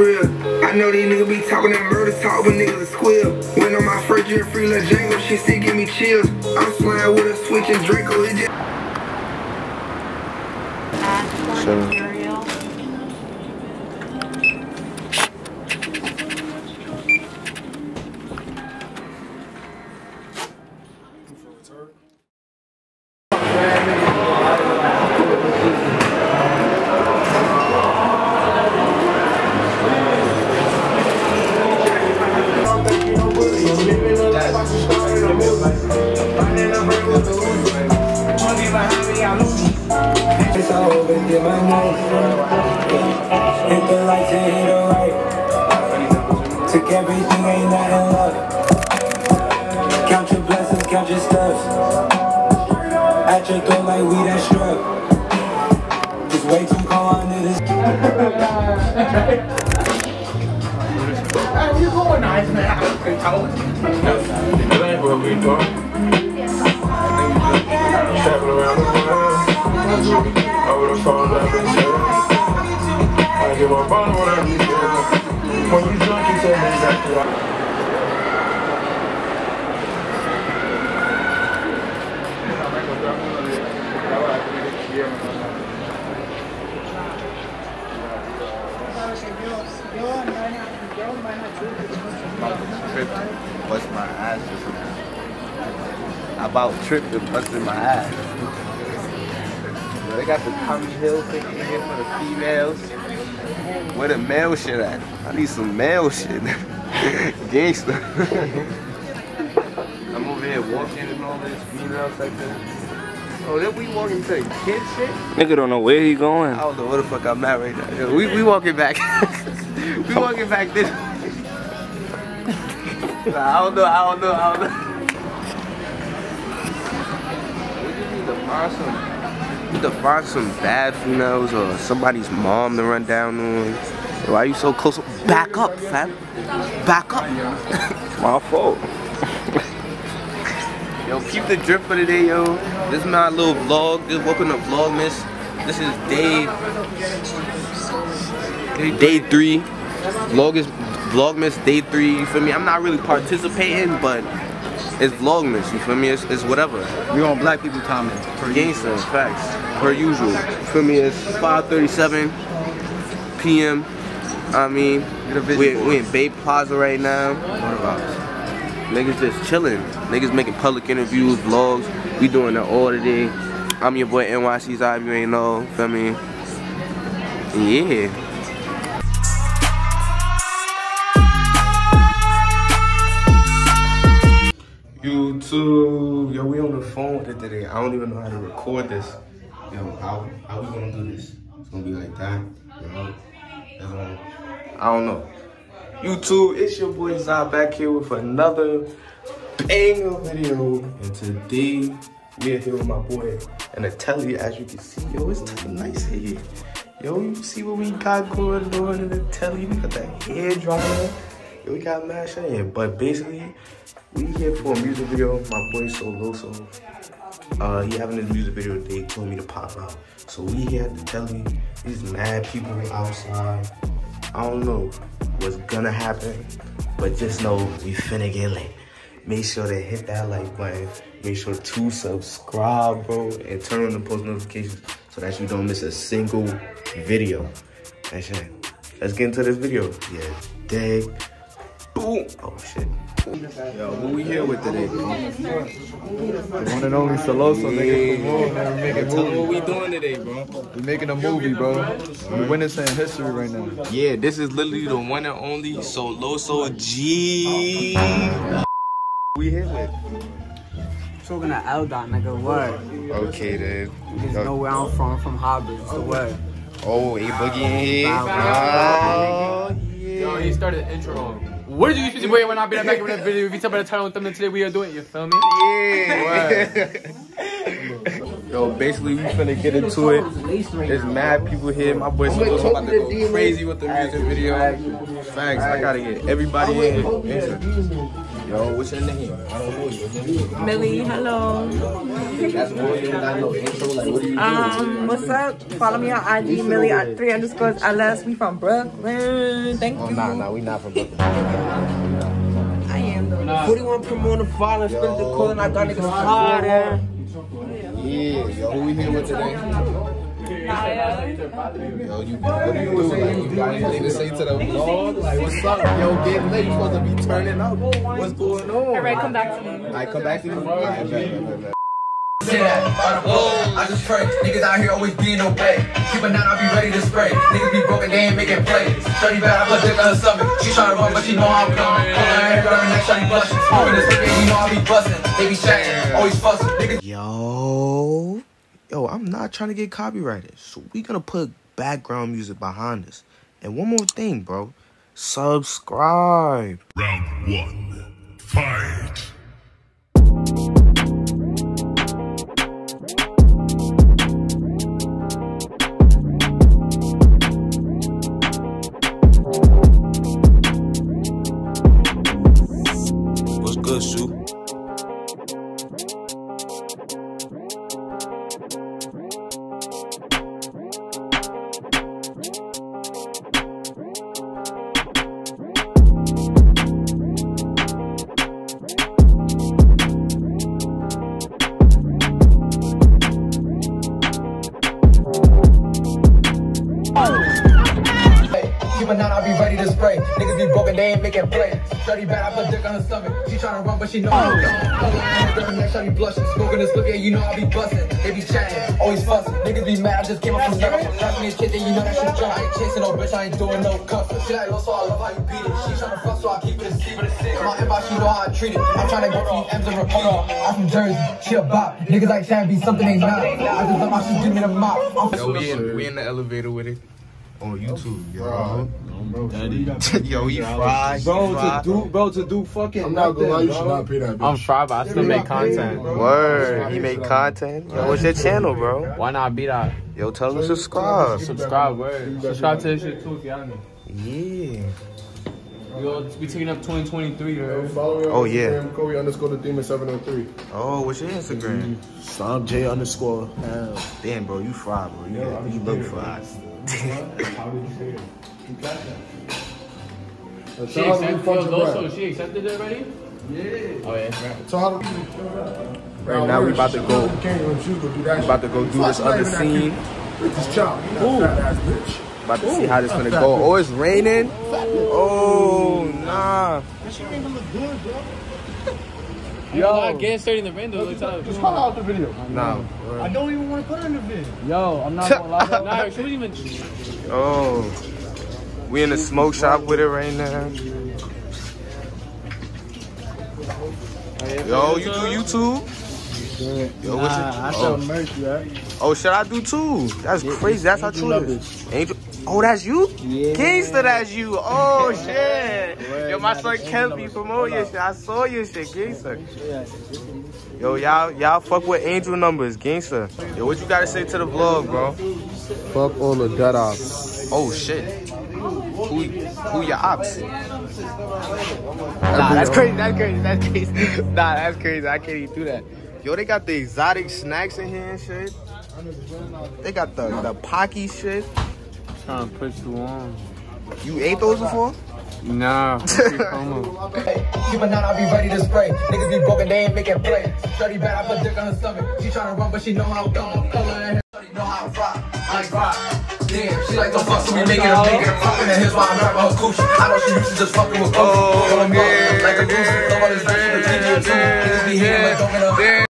real. I know these niggas be talking that murder talk, but niggas a squeal. When on my first year free little Django, shit still give me chills. I'm flying with a switch and Draco, it just. Seven. Blessings, count your stuff. At your throat like we that struck. It's way too cold under this. That ain't what we doing. Traveling around the world. Over the phone, I've been sharing. I get my phone, whatever you do. When you drunk, you tell me exactly what. Trip about tripped and busted my ass. They got the Tommy Hill thing in here for the females. Where the male shit at? I need some male shit. Gangsta. I'm over here walking and all this female section. Oh, then we walking to kid shit? Nigga don't know where he going. I don't know where the fuck I'm at right now. We, we walking back. we walking back this. Nah, I don't know. I don't know. I don't know. We just need to find some. Need to find some bad females or somebody's mom to run down on. Why you so close? Back up, fam. Back up. My fault. Yo, keep the drip for today, yo. This is my little vlog. This welcome to Vlogmas. This is day day three. Vlog is Vlogmas day three. You feel me? I'm not really participating, but it's Vlogmas. You feel me? It's, it's whatever. We on black people timing. Gangsta, facts, per usual. You feel me? It's 5:37 p.m. I mean, we, we in Bay Plaza right now. Niggas just chilling. Niggas making public interviews, vlogs. We doing that all today. I'm your boy NycZi, you ain't know. Feel me? Yeah. YouTube, yo, we on the phone it today. I don't even know how to record this. Yo, how how we gonna do this? It's gonna be like that, you know? I don't know. YouTube, it's your boy Zai back here with another banger video. And today, we are here with my boy and a telly, as you can see. Yo, it's nice here. Yo, you see what we got going on in the telly? We got that hair dryer. Yo, we got mad shit in. But basically, we here for a music video. My boy Sehloso. Uh, he having this music video they told me to pop out. So we here at the telly. These mad people outside. I don't know what's gonna happen, but just know we finna get lit. Make sure to hit that like button. Make sure to subscribe, bro, and turn on the post notifications so that you don't miss a single video. That's it. Let's get into this video. Yeah, dig. Boom. Oh shit. Yo, who we here with today, bro? The one and only Sehloso, nigga. Come on, man. We Tell them what we doing today, bro. We making a movie, bro. We witnessing history right now. Yeah, this is literally the one and only Sehloso G. We here with. Talking to L dot, nigga, word. Okay then. You just know where I'm from, from Harvard, it's the word. Oh, A Boogie in here. Wow. Oh, ah, Yo, he started the intro wrong. What did you used to wait when I be back in that video? If you tell me the title and thumbnail today, we are doing it, you feel me? Yeah. Yo, basically we finna get into it. There's mad people here. My boy Sehloso about to go crazy with the music video. Facts. I gotta get everybody in here. Yo, what's your name? I don't know you. What's your name? Millie, hello. That's more you don't know. Intro, like, what do you do? Um, what's up? Follow me on IG, Millie at three underscores LS. We from Brooklyn. Thank Oh, you. nah, nah, we not from Brooklyn. I am though. 41 promoting violence, spit the call, and I got niggas sliding. Yeah, yo, who we here with today? Yo, you, what do you do? Like, you got anything to say to the vlog? Like, what's up? Yo, getting late. You supposed to be turning up. What's going on? All right, come back to me. I come back to you. All right, bet, bet, bet, bet. Say that. I just pray. Niggas out here always being obeyed. Keep a nine, I'll be ready to spray. Niggas be broken, they ain't making plays. Shorty bad, I put dick on her stomach. She tryna run, but she know I'm coming. Pull her hair, grab her neck, shorty blushing. Smoking this you know I be busting. They be chatting, always fussing. Niggas Yo, yo, I'm not trying to get copyrighted, so we gonna put background music behind us. And one more thing, bro, subscribe. Round one. Fight. Ain't making plays. Shorty bad, I put dick on her stomach. She tryna run, but she know I'm oh. coming. Pull her hair, grab her neck, shorty blushing. Smoking this look, yeah, you know I be busting. They be chatting, always fussing. Niggas be mad, I just came up from nothing. Rapping this shit, then you know that shit dry. I ain't chasing no bitch, I ain't doing no cuffing. She like, so I love how you beat it. She tryna fuck, so I keep it a secret. In my inbox, she know how I treat it. I'm tryna go for these M's and repeat it. I'm from Jersey, she a bop. Niggas like trying be something they not. I just love how she give me the mop. I'm Yo, we in, we in the elevator with it on YouTube, yo. yo, he fried. Bro, he to do, bro, to do fucking I'm not gonna lie, you nothing, should not pay that bitch. I'm shy, but I still make content. Word, he make content. Yo, what's your channel, bro? Why not be that? Yo, tell him to subscribe. Subscribe, word. Subscribe to this shit too if you haven't. Yeah. Yo, we taking up 2023, yo. Follow me on Oh, yeah. Instagram, Kobe underscore the demon 703. Oh, what's your Instagram? Mm-hmm. Sam J underscore. Hell. Damn, bro, you fried, bro. You, you look fried. She Tell her to accepted, refund yo, your Loso, bread. she accepted it already? Yeah. Oh, yeah, right. Tell her to- Right now, we about to go. You can't even choose to do that About to go do this other scene. With this chop. You fat ass bitch. About to see how this gonna go. Oh, it's raining. Oh, nah. Yo, I'm getting straight in the rain though. Look out. Just call out the video. Nah. I don't even want to put it in the video. Yo, I'm not gonna lie. Nah, she wasn't even. Oh. We in the smoke shop with it right now. Yo, you do YouTube? Yo, what's Nah, I it? sell Oh. merch, yeah. oh, should I do too? That's crazy. That's how true it is. Angel. Oh, that's you? Yeah. Gangsta, that's you. Oh, shit. Yo, my son Ken be promoting your shit. I saw your shit, Gangsta. Yo, y'all, y'all fuck with Angel numbers, Gangsta. Yo, what you gotta say to the vlog, bro? Fuck all the dead ops. Oh, shit. Who, who your ops? Nah, that's crazy. That's crazy. That's crazy. Nah, that's crazy. I can't even do that. Yo, they got the exotic snacks in here and shit. They got the the Pocky shit. Trying to push you on. You ate those before? Nah, free promo. Keep a nine, I'll be ready to spray. Niggas be broken, they ain't making plays. Shorty bad, I put dick on her stomach. She tryna run, but she know how I'm coming. Pull her hair, shorty know how I rock. I rock. Damn, she like to fuck, so we making her bigger. Fucking her hips while I'm rapping her coochie. I know she used to just fucking with Gucci. Oh, Girl, I'm yeah, like a goose. Nobody's like she could keep me a tune.